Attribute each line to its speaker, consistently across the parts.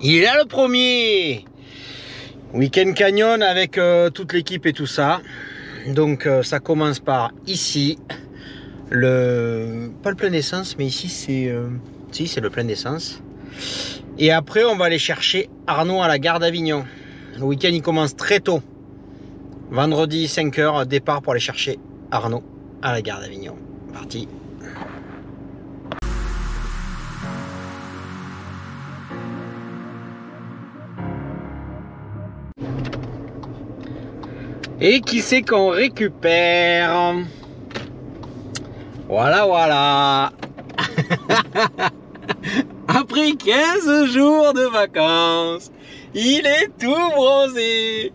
Speaker 1: Il est le premier Weekend Canyon avec euh, toute l'équipe et tout ça. Donc euh, ça commence par ici. Le... Pas le plein d'essence, mais ici c'est... euh, Si, c'est le plein d'essence. Et après, on va aller chercher Arnaud à la gare d'Avignon. Le week-end, il commence très tôt. Vendredi, 5h, départ pour aller chercher Arnaud à la gare d'Avignon. Parti. Et qui c'est qu'on récupère Voilà, voilà. Après 15 jours de vacances, il est tout bronzé.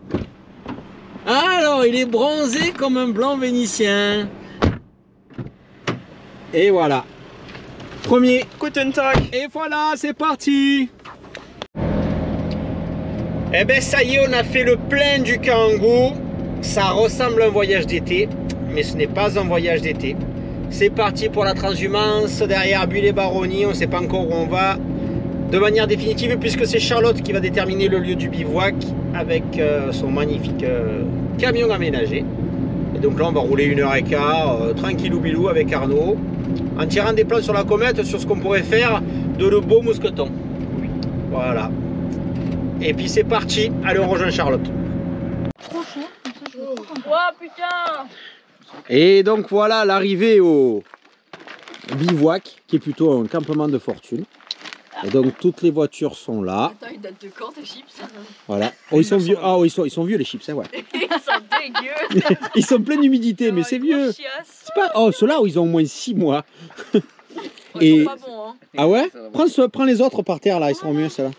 Speaker 1: Alors, il est bronzé comme un blanc vénitien. Et voilà. Premier.
Speaker 2: Guten Tag.
Speaker 1: Et voilà, c'est parti. Eh ben ça y est, on a fait le plein du Kangoo. Ça ressemble à un voyage d'été, mais ce n'est pas un voyage d'été. C'est parti pour la transhumance derrière Bulle et Baronnie. On ne sait pas encore où on va de manière définitive puisque c'est Charlotte qui va déterminer le lieu du bivouac avec euh, son magnifique euh, camion aménagé. Et donc là, on va rouler une heure et quart, euh, tranquillou bilou avec Arnaud, en tirant des plans sur la comète sur ce qu'on pourrait faire de le beau mousqueton. Voilà. Et puis c'est parti. Allez, on rejoint Charlotte.
Speaker 3: Oh putain
Speaker 1: Et donc voilà l'arrivée au bivouac, qui est plutôt un campement de fortune. Et donc toutes les voitures sont là.
Speaker 3: Attends, il date de quand tes chips?
Speaker 1: Voilà. Oh, ils sont vieux. Ah, oh, ils sont, ils sont vieux les chips, hein, ouais.
Speaker 3: Ils sont dégueux
Speaker 1: Ils sont pleins d'humidité, mais c'est vieux. C'est pas. Oh, ceux-là, ils ont au moins 6 mois.
Speaker 3: Ils
Speaker 1: Et-
Speaker 3: sont pas bons, hein.
Speaker 1: Ah ouais? Prends, ce- prends les autres par terre là, ils seront mieux ceux-là.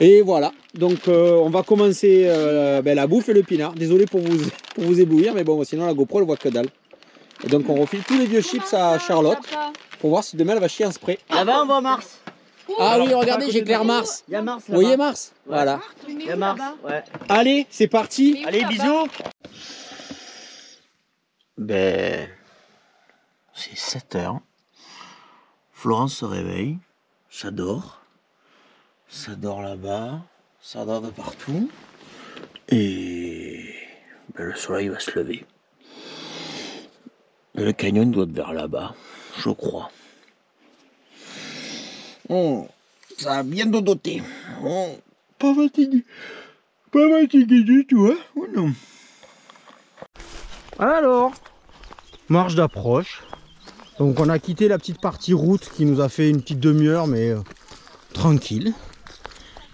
Speaker 1: Et voilà, donc euh, on va commencer euh, ben, la bouffe et le pinard. Désolé pour vous, pour vous éblouir, mais bon, sinon la GoPro elle voit que dalle. Et donc on refile tous les vieux chips à Charlotte pour voir si demain elle va chier un spray.
Speaker 2: Là-bas, on voit Mars.
Speaker 1: Ah oui, regardez, j'éclaire Mars.
Speaker 2: Il y a Mars
Speaker 1: Vous voyez Mars Voilà.
Speaker 2: Il y a Mars. Ouais.
Speaker 1: Allez, c'est parti.
Speaker 2: Allez, bisous.
Speaker 4: Ben, c'est 7 heures. Florence se réveille, ça dort, ça dort là-bas, ça dort de partout. Et ben, le soleil va se lever. Le canyon doit être vers là-bas, je crois. Oh, ça a bien dodoté. Oh, pas fatigué. Pas fatigué du tout, hein Oh non?
Speaker 1: Alors, marche d'approche. Donc on a quitté la petite partie route qui nous a fait une petite demi-heure, mais euh, tranquille.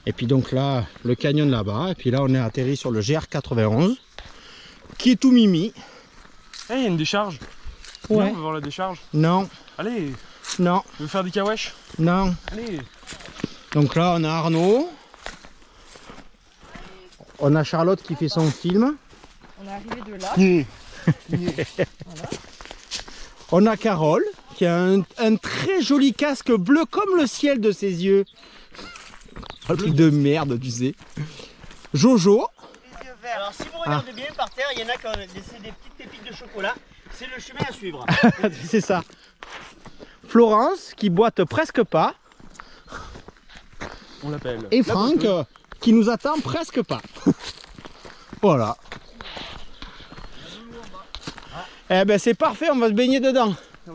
Speaker 1: Et puis donc là, le canyon là-bas. Et puis là, on est atterri sur le GR91, qui est tout mimi.
Speaker 5: Eh, il y a une décharge.
Speaker 1: Ouais.
Speaker 5: Viens, on va voir la décharge.
Speaker 1: Non,
Speaker 5: Allez,
Speaker 1: non,
Speaker 5: tu veux faire du kawesh?
Speaker 1: Non.
Speaker 5: Allez.
Speaker 1: Donc là, on a Arnaud. On a Charlotte qui fait son film.
Speaker 3: On est arrivé de là.
Speaker 1: On a Carole qui a un, un très joli casque bleu comme le ciel de ses yeux. Un truc de merde, tu sais. Jojo.
Speaker 2: Alors, si vous regardez bien par terre, il y en a qui ont laissé des petites pépites de chocolat. C'est le chemin à suivre.
Speaker 1: C'est ça. Florence qui boite presque pas.
Speaker 5: On l'appelle.
Speaker 1: Et Franck euh, qui nous attend presque pas. voilà. Eh ben c'est parfait, on va se baigner dedans.
Speaker 5: Ah.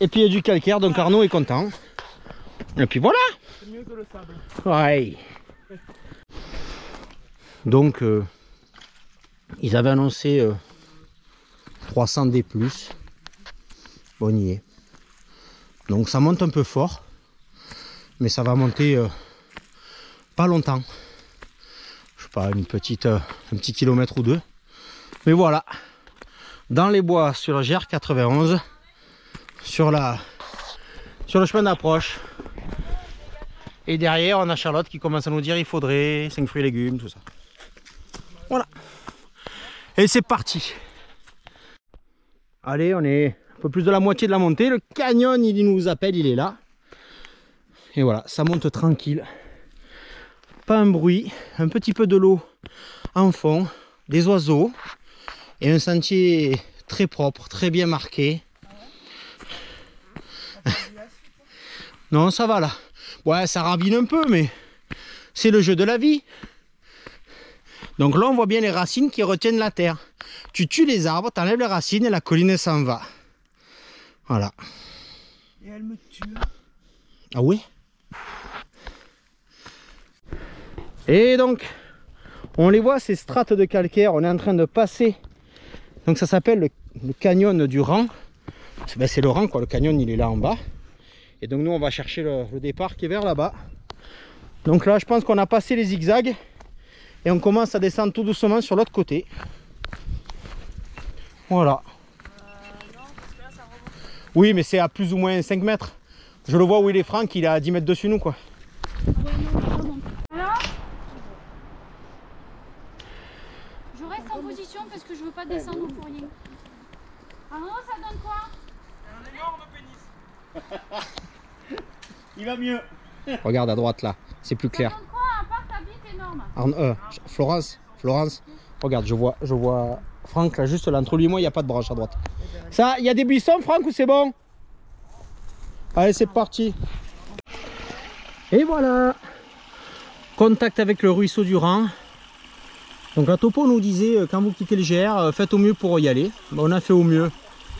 Speaker 1: Et puis il y a du calcaire, donc Arnaud est content. Et puis voilà. Donc, euh, ils avaient annoncé euh, 300 D+. Bon, on y est. Donc ça monte un peu fort. Mais ça va monter euh, pas longtemps. Je sais pas, une petite, euh, un petit kilomètre ou deux. Mais voilà. Dans les bois sur le GR91. Sur, la, sur le chemin d'approche. Et derrière, on a Charlotte qui commence à nous dire il faudrait 5 fruits et légumes, tout ça. Voilà. Et c'est parti. Allez, on est un peu plus de la moitié de la montée. Le canyon, il nous appelle, il est là. Et voilà, ça monte tranquille. Pas un bruit, un petit peu de l'eau en fond, des oiseaux et un sentier très propre, très bien marqué. non, ça va là. Ouais, ça ravine un peu, mais C'est le jeu de la vie. Donc là, on voit bien les racines qui retiennent la terre. Tu tues les arbres, tu enlèves les racines et la colline s'en va. Voilà.
Speaker 2: Et elle me tue.
Speaker 1: Ah oui Et donc, on les voit, ces strates de calcaire, on est en train de passer. Donc ça s'appelle le, le canyon du rang. C'est ben, c'est le rang, quoi. le canyon il est là en bas. Et donc nous on va chercher le, le départ qui est vers là-bas. Donc là je pense qu'on a passé les zigzags. Et on commence à descendre tout doucement sur l'autre côté. Voilà. Oui mais c'est à plus ou moins 5 mètres. Je le vois où il est Franck, il est à 10 mètres dessus nous quoi.
Speaker 6: Je reste en position parce que je veux pas descendre pour rien. Ah non, ça donne quoi?
Speaker 2: Il va mieux.
Speaker 1: Regarde à droite là, c'est plus clair. euh, Florence, Florence, regarde, je vois, je vois Franck là, juste là, entre lui et moi, il n'y a pas de branche à droite. Ça, il y a des buissons, Franck, ou c'est bon? Allez, c'est parti. Et voilà, contact avec le ruisseau du Rhin. Donc la topo nous disait, euh, quand vous quittez le GR, euh, faites au mieux pour y aller. Ben, on a fait au mieux.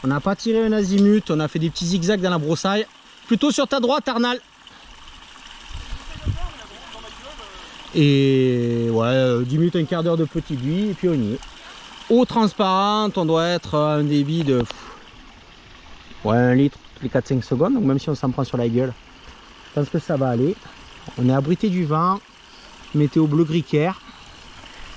Speaker 1: On n'a pas tiré un azimut, on a fait des petits zigzags dans la broussaille. Plutôt sur ta droite, Arnal. Et ouais, euh, 10 minutes, un quart d'heure de petit buis, et puis on y est. Eau transparente, on doit être à un débit de ouais, un litre toutes les 4-5 secondes, donc même si on s'en prend sur la gueule, je pense que ça va aller. On est abrité du vent, météo bleu gris.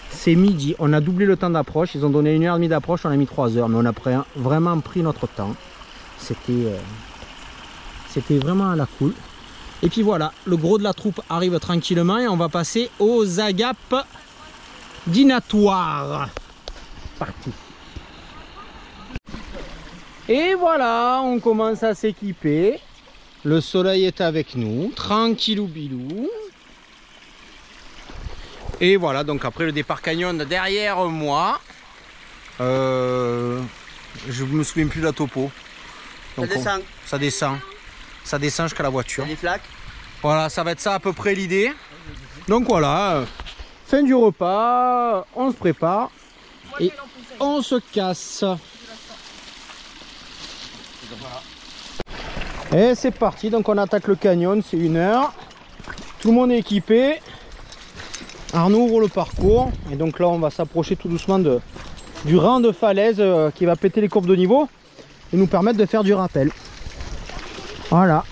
Speaker 1: C'est midi, on a doublé le temps d'approche, ils ont donné une heure et demie d'approche, on a mis 3 heures, mais on a vraiment pris notre temps. C'était euh, c'était vraiment à la cool. Et puis voilà, le gros de la troupe arrive tranquillement et on va passer aux agapes dinatoires. Parti. Et voilà, on commence à s'équiper. Le soleil est avec nous, tranquillou bilou. Et voilà, donc après le départ canyon derrière moi, euh, je me souviens plus de la topo.
Speaker 2: Ça
Speaker 1: on-
Speaker 2: descend.
Speaker 1: ça descend. Ça descend jusqu'à la voiture.
Speaker 2: flaques.
Speaker 1: Voilà, ça va être ça à peu près l'idée. Donc voilà, euh, fin du repas, on se prépare et on se casse. Et c'est parti, donc on attaque le canyon, c'est une heure. Tout le monde est équipé. Arnaud ouvre le parcours. Et donc là on va s'approcher tout doucement de, du rang de falaise euh, qui va péter les courbes de niveau et nous permettre de faire du rappel. Voilà.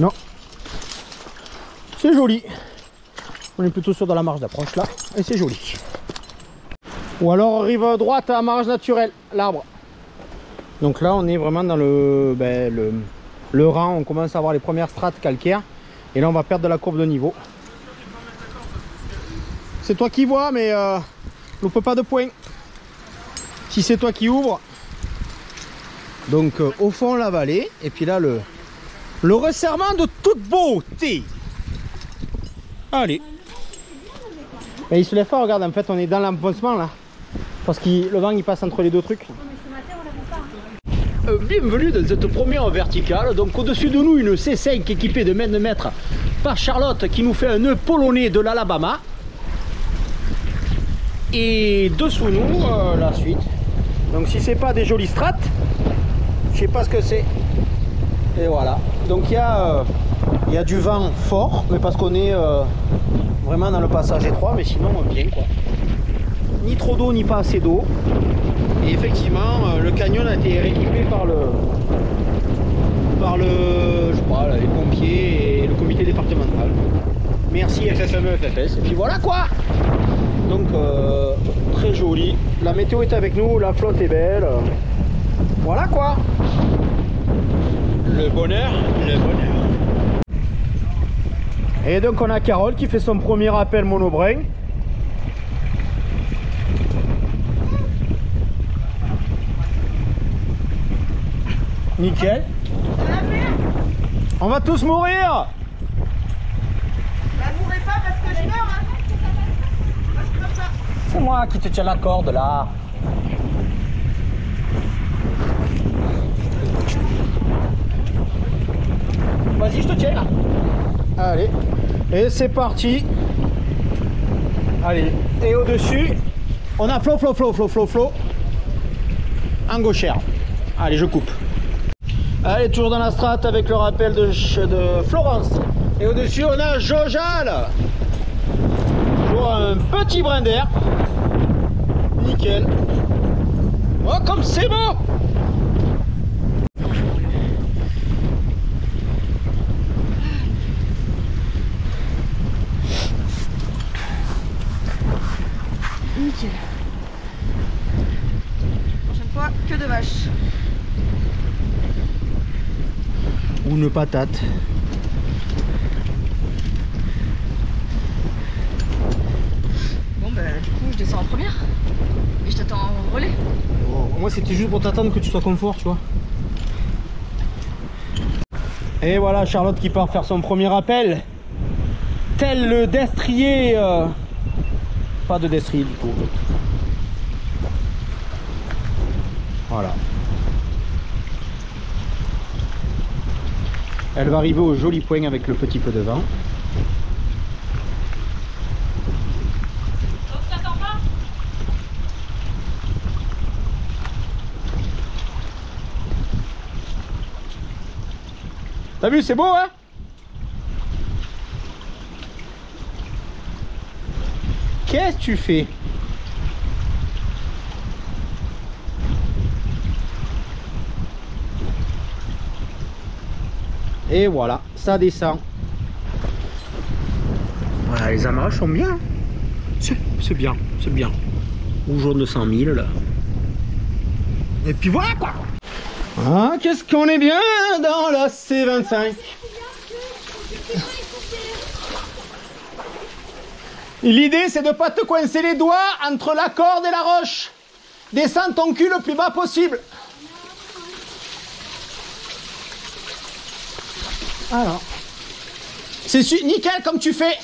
Speaker 1: Non. C'est joli. On est plutôt sur dans la marge d'approche là. Et c'est joli. Ou alors rive droite à marge naturelle, l'arbre. Donc là on est vraiment dans le, ben, le, rang. On commence à avoir les premières strates calcaires. Et là on va perdre de la courbe de niveau. C'est toi qui vois mais euh, loupe pas de points. Si c'est toi qui ouvre. Donc euh, au fond la vallée. Et puis là le, le resserrement de toute beauté. Allez. Mais il se lève pas, regarde, en fait on est dans l'enfoncement là. Parce que le vent il passe entre les deux trucs. Euh, bienvenue dans cette première verticale. Donc au-dessus de nous une C5 équipée de main de mètre par Charlotte qui nous fait un nœud polonais de l'Alabama. Et dessous nous euh, la suite. Donc si c'est pas des jolies strates, je sais pas ce que c'est. Et voilà. Donc il y, a, euh, y a du vent fort, mais parce qu'on est euh, vraiment dans le passage étroit, mais sinon bien quoi. Ni trop d'eau, ni pas assez d'eau. Et effectivement, euh, le canyon a été rééquipé par le par le je crois, les pompiers et le comité départemental. Merci FFME FFS. Et puis voilà quoi Donc euh, très joli. La météo est avec nous, la flotte est belle. Voilà quoi le bonheur, le bonheur. Et donc on a Carole qui fait son premier appel monobrin. Nickel. On va tous mourir C'est moi qui te tiens la corde là. je te tiens là. Allez. Et c'est parti. Allez. Et au-dessus, on a flow, flow, flow, flow, flow, flow. En gauchère. Allez, je coupe. Allez, toujours dans la strate avec le rappel de, de Florence. Et au-dessus, on a Jojal. Un petit brin d'air. Nickel. Oh, comme c'est beau
Speaker 3: Nickel. Prochaine fois, que de vache.
Speaker 1: Ou une patate.
Speaker 3: Bah, du coup, je descends en première. Et je t'attends en relais.
Speaker 1: Oh, moi c'était juste pour t'attendre que tu sois confort, tu vois. Et voilà Charlotte qui part faire son premier appel. Tel le destrier. euh, Pas de destrier du coup. Voilà. Elle va arriver au joli point avec le petit peu de vent. T'as vu, c'est beau, hein? Qu'est-ce que tu fais? Et voilà, ça descend. Voilà, les amarrages sont bien. C'est c'est bien, c'est bien. Rouge jaune de 100 000 là. Et puis voilà quoi ah, qu'est-ce qu'on est bien dans la C25 L'idée, c'est de pas te coincer les doigts entre la corde et la roche. Descends ton cul le plus bas possible. Alors. C'est nickel comme tu fais.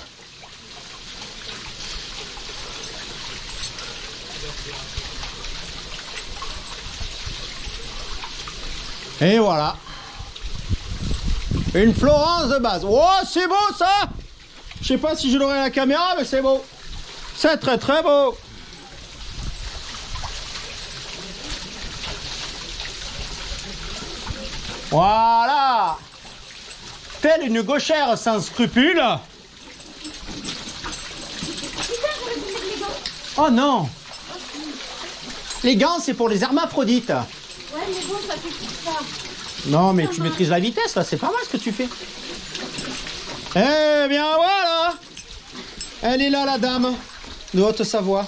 Speaker 1: Et voilà. Une Florence de base. Oh, c'est beau ça Je sais pas si je l'aurai à la caméra, mais c'est beau. C'est très très beau. Voilà. Telle une gauchère sans scrupules. Oh non Les gants, c'est pour les hermaphrodites.
Speaker 6: Ouais, mais bon, ça fait pour ça.
Speaker 1: Non, mais tu maîtrises la vitesse, là, c'est pas mal ce que tu fais. Eh bien, voilà Elle est là, la dame de Haute-Savoie.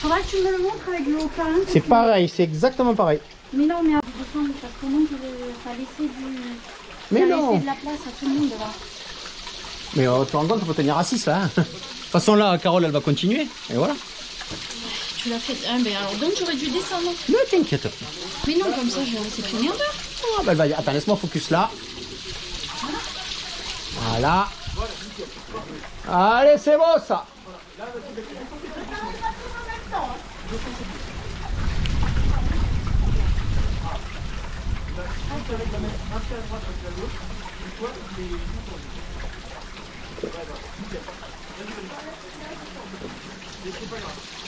Speaker 6: Faudra que tu me le montres avec le haut-parleur.
Speaker 1: C'est pareil, c'est exactement pareil.
Speaker 6: Mais non, mais attends, parce que moi, je vais laisser du.
Speaker 1: Mais non
Speaker 6: laisser de la place à tout le monde là.
Speaker 1: Mais euh, tu te rends compte, il faut tenir assis, là. hein. De toute façon, là, Carole, elle va continuer. Et voilà.
Speaker 6: Tu l'as fait. Ah, mais alors donc j'aurais dû descendre.
Speaker 1: Ne t'inquiète pas.
Speaker 6: Mais non, comme ça, je vais laisser finir là.
Speaker 1: Ah, bah, y- Attends, laisse-moi focus là. Voilà. Allez, c'est beau, ça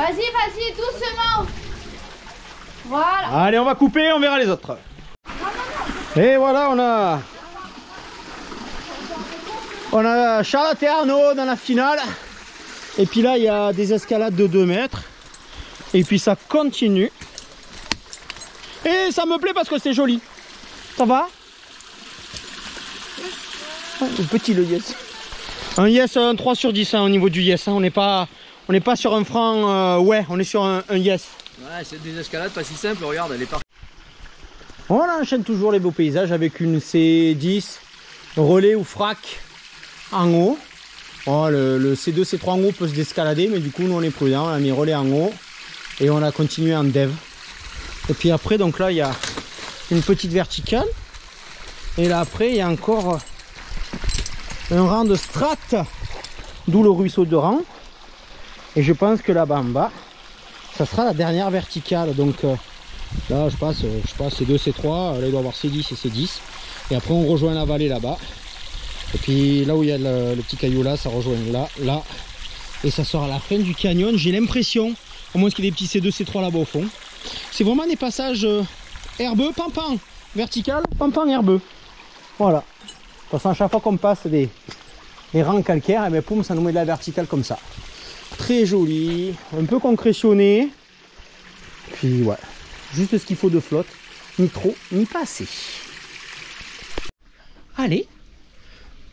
Speaker 1: Vas-y,
Speaker 6: vas-y, doucement. Voilà.
Speaker 1: Allez, on va couper, on verra les autres. Et voilà, on a. On a Charlotte et Arnaud dans la finale. Et puis là, il y a des escalades de 2 mètres. Et puis ça continue. Et ça me plaît parce que c'est joli. Ça va? Le Petit le yes. Un yes, un 3 sur 10 hein, au niveau du yes. hein. On n'est pas, on n'est pas sur un franc euh, ouais, on est sur un, un yes.
Speaker 7: Ouais, c'est des escalades pas si simples, regarde, elle est partie.
Speaker 1: On enchaîne toujours les beaux paysages avec une C10 relais ou frac en haut. Oh, le, le C2, C3 en haut peut se déscalader, mais du coup, nous on est prudent. On a mis relais en haut et on a continué en dev. Et puis après, donc là, il y a une petite verticale. Et là, après, il y a encore un rang de strates, d'où le ruisseau de rang. Et je pense que là-bas en bas, ça sera la dernière verticale. Donc euh, là, je passe, euh, je passe C2, C3, là il doit y avoir C10 et C10. Et après, on rejoint la vallée là-bas. Et puis là où il y a le, petit caillou là, ça rejoint là, là. Et ça sera la fin du canyon. J'ai l'impression, au moins qu'il y a des petits C2, C3 là-bas au fond. C'est vraiment des passages euh, herbeux, pampan, vertical, pampan, herbeux. Voilà. De toute façon, à chaque fois qu'on passe des, rangs calcaires, et bien poum, ça nous met de la verticale comme ça. Joli, un peu concrétionné. Puis ouais, juste ce qu'il faut de flotte. Ni trop, ni pas assez. Allez.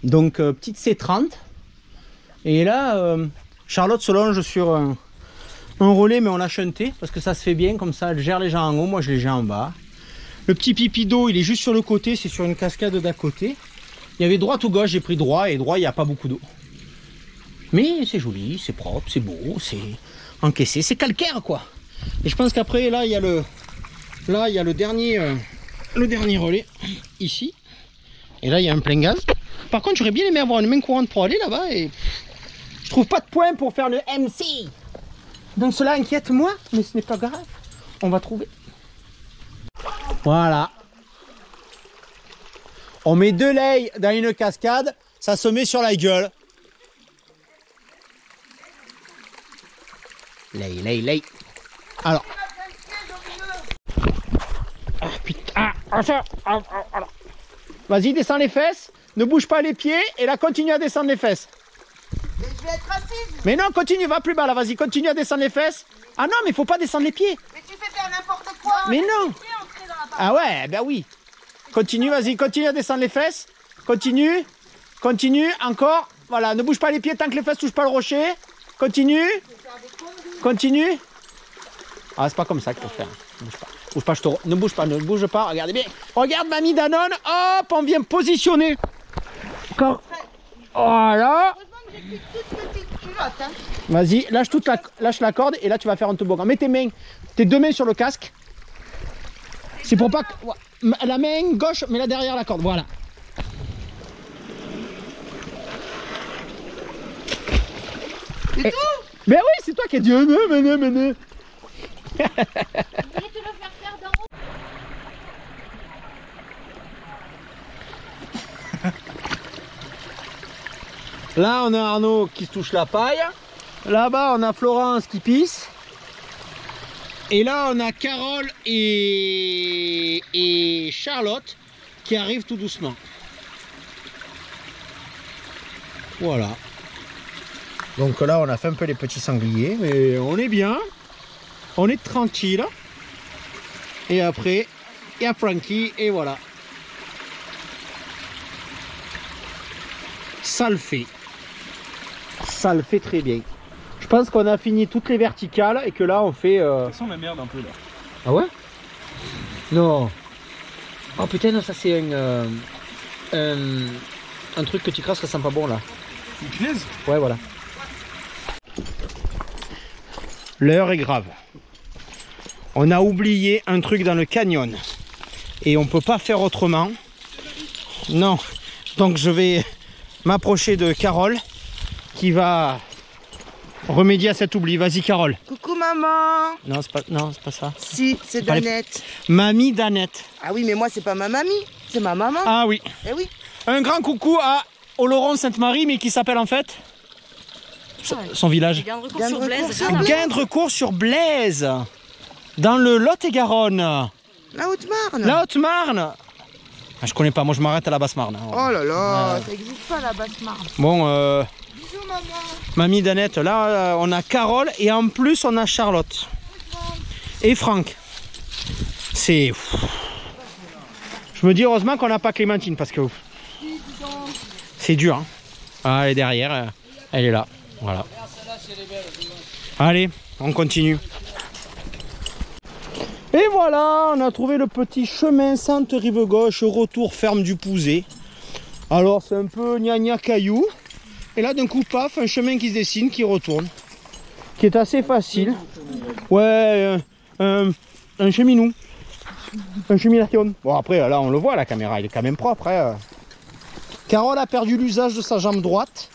Speaker 1: Donc euh, petite C30. Et là, euh, Charlotte se longe sur un, relais, mais on l'a shunté parce que ça se fait bien. Comme ça, elle gère les gens en haut, moi je les gère en bas. Le petit pipi d'eau, il est juste sur le côté, c'est sur une cascade d'à côté. Il y avait droite ou gauche, j'ai pris droit, et droit, il n'y a pas beaucoup d'eau. Mais c'est joli, c'est propre, c'est beau, c'est encaissé, c'est calcaire quoi. Et je pense qu'après, là, il y a le, là, il y a le dernier, euh, le dernier relais, ici. Et là, il y a un plein gaz. Par contre, j'aurais bien aimé avoir une main courante pour aller là-bas, et je trouve pas de point pour faire le MC. Donc cela inquiète moi, mais ce n'est pas grave. On va trouver. Voilà. On met deux lays dans une cascade, ça se met sur la gueule. Lay, lay, lay. Alors. Ah putain. Ah, ah, ça, ah, ah, ah. Vas-y, descends les fesses. Ne bouge pas les pieds et là continue à descendre les fesses.
Speaker 7: Je vais être assise,
Speaker 1: Mais non, continue, va plus bas là, vas-y, continue à descendre les fesses. Ah non, mais faut pas descendre les pieds.
Speaker 7: mais tu fais faire n'importe quoi.
Speaker 1: Mais non. Ah ouais, ben oui. Continue, vas-y, continue à descendre les fesses. Continue, continue, encore. Voilà, ne bouge pas les pieds tant que les fesses touchent pas le rocher. Continue, continue. Ah, c'est pas comme ça qu'il faut faire. Ne bouge pas. Bouge pas, je te Ne bouge pas, ne bouge pas. Regardez bien. Regarde, mamie Danone. Hop, on vient positionner. Quand- Voilà.
Speaker 7: Hein.
Speaker 1: Vas-y, lâche, toute la, lâche la corde et là tu vas faire un toboggan. Mets tes mains, tes deux mains sur le casque. C'est pour pas que. La main gauche, mets-la derrière la corde. Voilà.
Speaker 7: C'est
Speaker 1: Eh.
Speaker 7: tout
Speaker 1: Ben oui, c'est toi qui as dit. euh, non, mais non, mais non.
Speaker 6: Je voulais te le faire faire d'en haut.
Speaker 1: Là, on a Arnaud qui se touche la paille. Là-bas, on a Florence qui pisse. Et là, on a Carole et, et Charlotte qui arrivent tout doucement. Voilà. Donc là, on a fait un peu les petits sangliers, mais on est bien. On est tranquille. Et après, il y a Frankie, et voilà. Ça le fait. Ça le fait très bien. Je pense qu'on a fini toutes les verticales et que là on fait. euh,
Speaker 5: Ça sent la merde un peu là.
Speaker 1: Ah ouais? Non. Oh putain, non, ça c'est un, euh, un. un truc que tu crasses, ça sent pas bon là.
Speaker 5: Une punaise
Speaker 1: Ouais, voilà. L'heure est grave. On a oublié un truc dans le canyon. Et on peut pas faire autrement. Non. Donc je vais m'approcher de Carole qui va remédier à cet oubli. Vas-y Carole.
Speaker 7: Coucou maman.
Speaker 1: Non, c'est pas, non, c'est pas ça.
Speaker 7: Si, c'est. Danette.
Speaker 1: Mamie Danette.
Speaker 7: Ah oui, mais moi c'est pas ma mamie, c'est ma maman.
Speaker 1: Ah oui.
Speaker 7: Eh oui.
Speaker 1: Un grand coucou à Oloron Sainte-Marie, mais qui s'appelle en fait son- son village. Guindrecourt sur Blaise, dans le Lot-et-Garonne,
Speaker 7: La Haute-Marne.
Speaker 1: la Haute-Marne. Ah, je connais pas, moi je m'arrête à la Basse-Marne. hein.
Speaker 7: Oh là là, ça existe pas la Basse-Marne.
Speaker 1: Bon, euh,
Speaker 7: Bisous maman.
Speaker 1: mamie Danette, là euh, on a Carole et en plus on a Charlotte. Et Franck. C'est. Je me dis heureusement qu'on n'a pas Clémentine parce que. C'est dur. Hein. Ah, elle est derrière, euh, elle est là. Voilà. Et voilà, on a trouvé le petit chemin Sainte Rive Gauche, retour ferme du Pouzet. Alors c'est un peu gna gna caillou. Et là d'un coup, paf, un chemin qui se dessine, qui retourne. Qui est assez facile. Ouais, un, un cheminou. Un chemination. Bon après, là on le voit, la caméra, il est quand même propre. hein. Carole a perdu l'usage de sa jambe droite.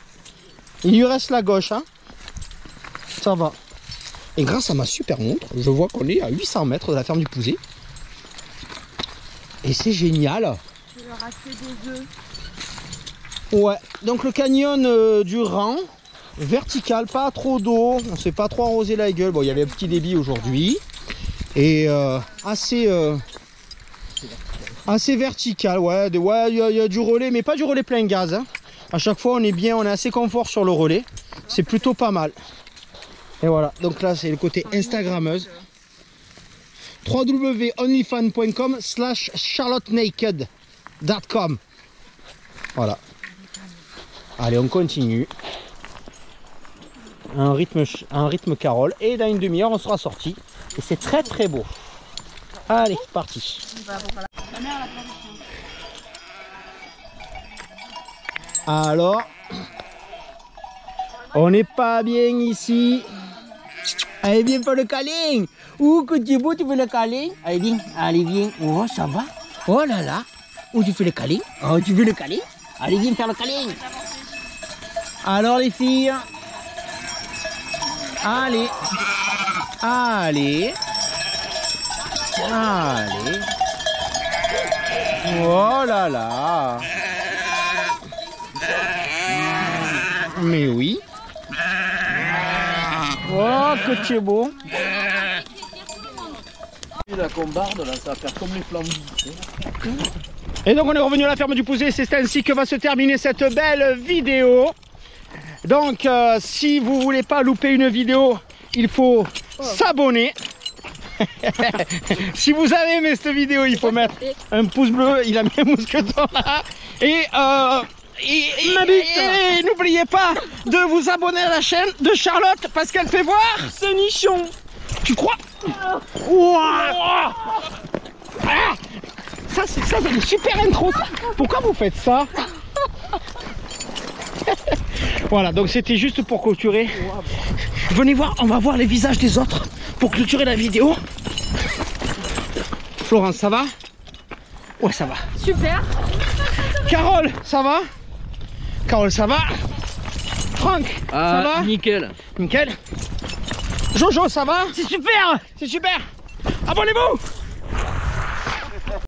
Speaker 1: Il lui reste la gauche. Hein. Ça va. Et grâce à ma super montre, je vois qu'on est à 800 mètres de la ferme du Pouzet. Et c'est génial.
Speaker 7: Je leur acheter des œufs.
Speaker 1: Ouais, donc le canyon euh, du Rang, vertical, pas trop d'eau, on s'est pas trop arrosé la gueule. Bon, il y avait un petit débit aujourd'hui. Et euh, assez, euh, assez vertical, ouais. il y, y a du relais, mais pas du relais plein gaz. hein. À chaque fois, on est bien, on est assez confort sur le relais. C'est plutôt pas mal. Et voilà, donc là, c'est le côté Instagrammeuse. www.onlyfan.com slash charlottenaked.com Voilà. Allez, on continue. Un rythme, un rythme Carole. Et dans une demi-heure, on sera sorti. Et c'est très très beau. Allez, parti. Alors, on n'est pas bien ici. Allez, viens faire le câlin. Ouh, que tu es beau, tu fais le câlin. Allez, viens, allez, viens. Oh, ça va. Oh là là. Où tu fais le câlin Oh, tu fais le câlin Allez, viens faire le câlin. Alors, les filles. Allez. Allez. Allez. Oh là là. Mais oui. Oh, que tu es beau.
Speaker 4: La combarde, là, ça va faire comme les flammes.
Speaker 1: Et donc on est revenu à la ferme du Pouzet, c'est ainsi que va se terminer cette belle vidéo. Donc euh, si vous voulez pas louper une vidéo, il faut s'abonner. si vous avez aimé cette vidéo, il faut mettre un pouce bleu, il a mis un mousqueton là. Et, euh, et- et- et n'oubliez pas de vous abonner à la chaîne de Charlotte parce qu'elle fait voir ce nichon. Tu crois? Ouah Ah ça, c'est ça, c'est une super intro. ça. Pourquoi vous faites ça? Voilà, donc c'était juste pour clôturer. Venez voir, on va voir les visages des autres pour clôturer la vidéo. Florence, ça va? Ouais, ça va.
Speaker 3: Super.
Speaker 1: Carole, ça va? Carole, ça va Franck, ça va
Speaker 4: nickel.
Speaker 1: Nickel. Jojo, ça va C'est super C'est super Abonnez-vous